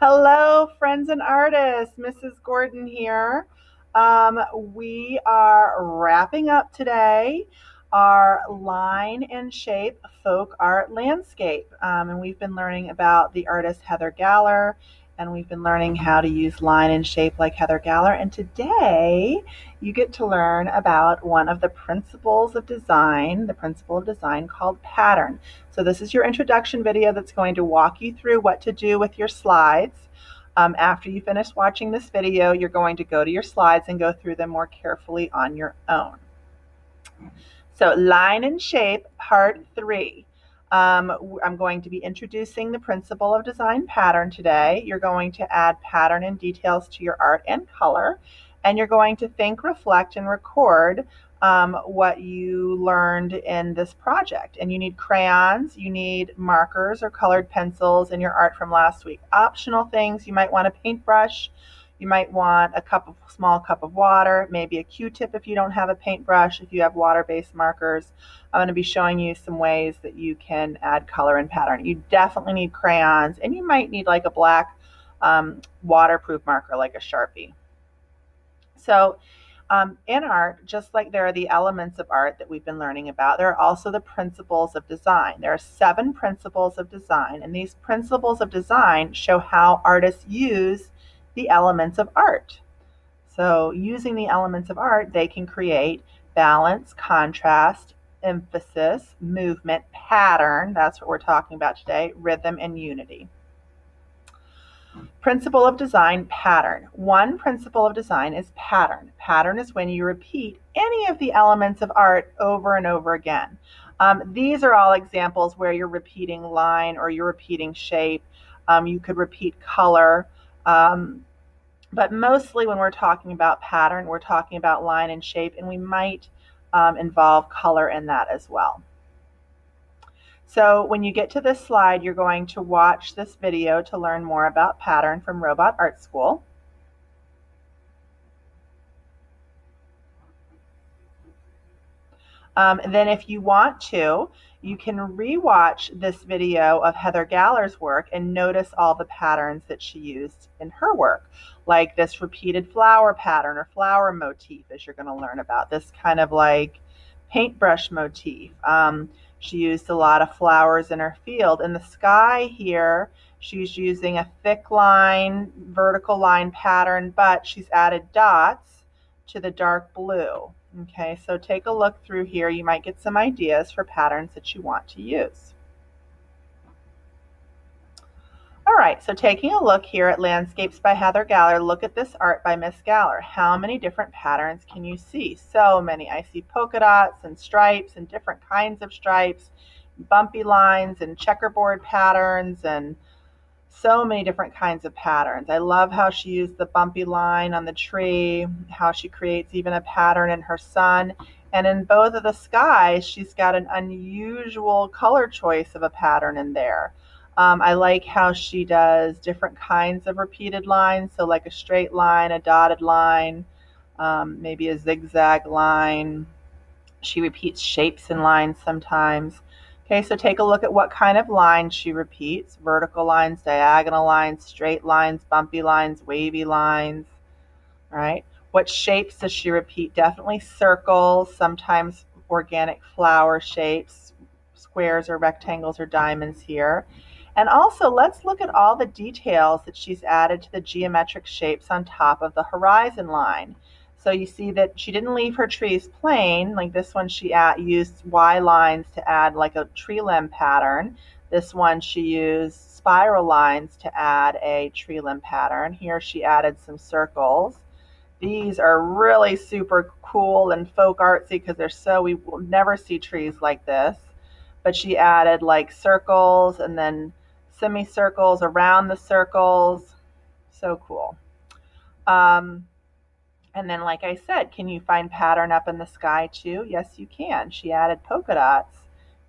Hello, friends and artists. Mrs. Gordon here. Um, we are wrapping up today our line and shape folk art landscape. Um, and we've been learning about the artist Heather Galler and we've been learning how to use line and shape like Heather Galler. And today you get to learn about one of the principles of design, the principle of design called pattern. So this is your introduction video that's going to walk you through what to do with your slides. Um, after you finish watching this video, you're going to go to your slides and go through them more carefully on your own. So line and shape, part three. Um, I'm going to be introducing the principle of design pattern today. You're going to add pattern and details to your art and color, and you're going to think, reflect, and record um, what you learned in this project. And you need crayons, you need markers or colored pencils in your art from last week. Optional things, you might want a paintbrush, you might want a cup of small cup of water, maybe a Q-tip if you don't have a paintbrush, if you have water-based markers. I'm going to be showing you some ways that you can add color and pattern. You definitely need crayons, and you might need like a black um, waterproof marker like a Sharpie. So um, in art, just like there are the elements of art that we've been learning about, there are also the principles of design. There are seven principles of design, and these principles of design show how artists use the elements of art. So, using the elements of art, they can create balance, contrast, emphasis, movement, pattern that's what we're talking about today rhythm, and unity. Principle of design pattern. One principle of design is pattern. Pattern is when you repeat any of the elements of art over and over again. Um, these are all examples where you're repeating line or you're repeating shape. Um, you could repeat color. Um, but mostly when we're talking about pattern, we're talking about line and shape, and we might um, involve color in that as well. So when you get to this slide, you're going to watch this video to learn more about pattern from Robot Art School. Um, then if you want to, you can rewatch this video of Heather Galler's work and notice all the patterns that she used in her work, like this repeated flower pattern or flower motif, as you're going to learn about, this kind of like paintbrush motif. Um, she used a lot of flowers in her field. In the sky here, she's using a thick line, vertical line pattern, but she's added dots to the dark blue. Okay, so take a look through here. You might get some ideas for patterns that you want to use. All right, so taking a look here at Landscapes by Heather Galler, look at this art by Miss Galler. How many different patterns can you see? So many. I see polka dots and stripes and different kinds of stripes, bumpy lines and checkerboard patterns and so many different kinds of patterns. I love how she used the bumpy line on the tree, how she creates even a pattern in her sun. And in both of the skies, she's got an unusual color choice of a pattern in there. Um, I like how she does different kinds of repeated lines. So like a straight line, a dotted line, um, maybe a zigzag line. She repeats shapes and lines sometimes. Okay, so take a look at what kind of lines she repeats. Vertical lines, diagonal lines, straight lines, bumpy lines, wavy lines. Right. What shapes does she repeat? Definitely circles, sometimes organic flower shapes, squares or rectangles or diamonds here. And also, let's look at all the details that she's added to the geometric shapes on top of the horizon line. So you see that she didn't leave her trees plain, like this one she add, used Y lines to add like a tree limb pattern. This one she used spiral lines to add a tree limb pattern. Here she added some circles. These are really super cool and folk artsy because they're so, we will never see trees like this. But she added like circles and then semicircles around the circles. So cool. Um, and then, like I said, can you find pattern up in the sky too? Yes, you can. She added polka dots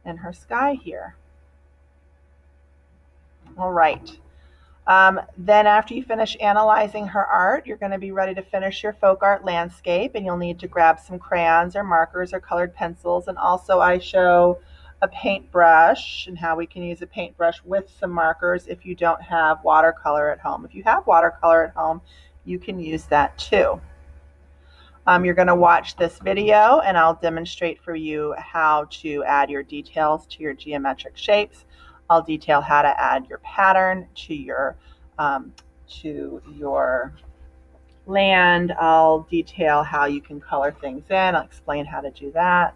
in her sky here. All right. Um, then after you finish analyzing her art, you're going to be ready to finish your folk art landscape and you'll need to grab some crayons or markers or colored pencils. And also I show a paintbrush and how we can use a paintbrush with some markers if you don't have watercolor at home. If you have watercolor at home, you can use that too. Um, you're going to watch this video and I'll demonstrate for you how to add your details to your geometric shapes. I'll detail how to add your pattern to your um, to your land. I'll detail how you can color things in. I'll explain how to do that.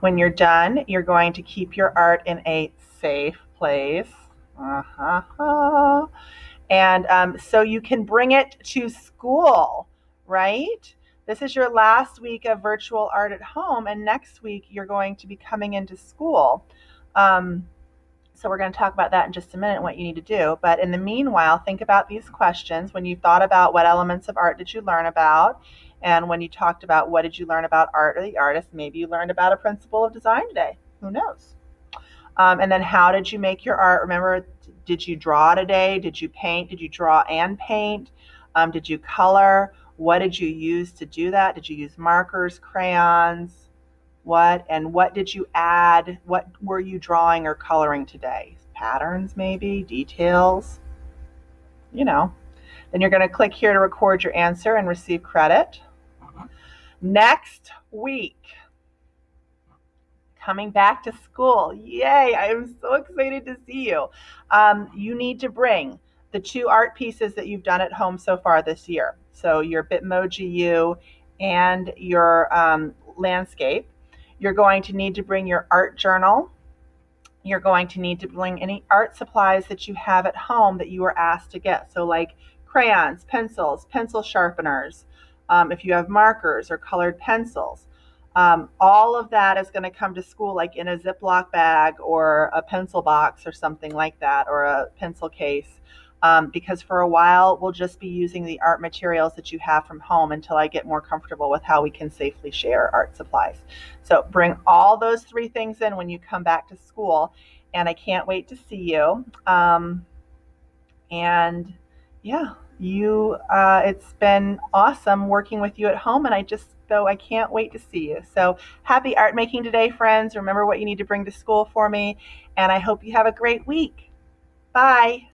When you're done, you're going to keep your art in a safe place. Uh-huh. And um, so you can bring it to school, right? This is your last week of virtual art at home, and next week you're going to be coming into school. Um, so we're going to talk about that in just a minute, what you need to do. But in the meanwhile, think about these questions. When you thought about what elements of art did you learn about, and when you talked about what did you learn about art or the artist, maybe you learned about a principle of design today. Who knows? Um, and then how did you make your art? Remember, did you draw today? Did you paint? Did you draw and paint? Um, did you color? What did you use to do that? Did you use markers, crayons? What and what did you add? What were you drawing or coloring today? Patterns, maybe, details, you know. Then you're going to click here to record your answer and receive credit. Next week, coming back to school. Yay, I am so excited to see you. Um, you need to bring the two art pieces that you've done at home so far this year. So your Bitmoji U and your um, landscape. You're going to need to bring your art journal. You're going to need to bring any art supplies that you have at home that you were asked to get. So, like crayons, pencils, pencil sharpeners, um, if you have markers or colored pencils. Um, all of that is going to come to school like in a Ziploc bag or a pencil box or something like that, or a pencil case um, because for a while we'll just be using the art materials that you have from home until I get more comfortable with how we can safely share art supplies. So bring all those three things in when you come back to school, and I can't wait to see you. Um, and yeah, you, uh, it's been awesome working with you at home, and I just though I can't wait to see you. So happy art making today, friends. Remember what you need to bring to school for me, and I hope you have a great week. Bye.